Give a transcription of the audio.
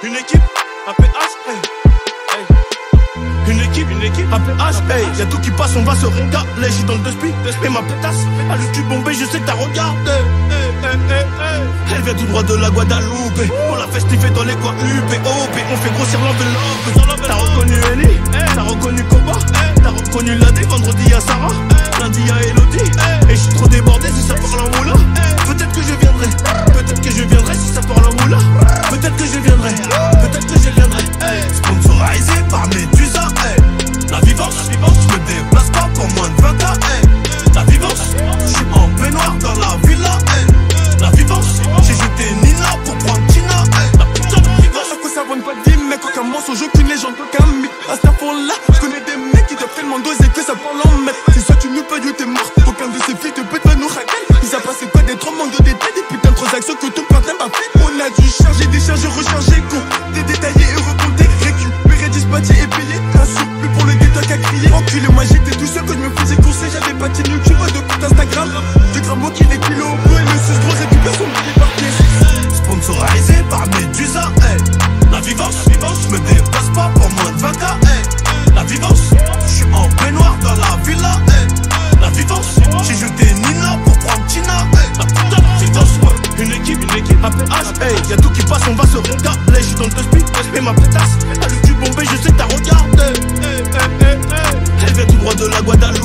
Une équipe, un PH, hey. Une équipe, une équipe, un PH, hey. Y'a tout qui passe, on va se régaler. J'suis dans le speed, et ma pétasse. À tu bombé, je sais que t'as regardé. Elle vient tout droit de la Guadeloupe. On la fait dans les Guadeloupe. Et on fait grossir l'enveloppe. T'as reconnu Ellie, t'as reconnu Koba, t'as reconnu l'AD. Vendredi à Sarah, lundi à Elodie. Et j'suis trop débordé si ça parle en moula. Peut-être que je viendrai, peut-être que je viendrai si ça parle en moula. Peut-être que je qu'un mythe. Astaghfirullah, je connais des mecs qui doivent tellement doser que ça parle en mètre. C'est soit tu nous payes ou t'es mort. Aucun de ces fils de pute va nous raquer. Ils a passé quoi des trop manque de détails, des putains de transactions que tout plein m'a fait? On a dû charger, décharger, recharger, compter, détailler et recompter. Récupérer, dispatcher et payer. Un plus pour le ghetto qu'à crier. Enculé, moi j'étais tout seul que je me faisais courser. J'avais pas de YouTube, de compte Instagram. Du grammo qui des kilos. hache Hey y'a tout qui passe on va se regarder. Je dans le speed mais ma pétasse. Allume du Bombay je sais que t'as regardé. Hey, Elle vient tout droit de la Guadalajara.